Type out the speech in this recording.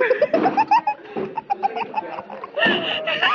Ha ha ha!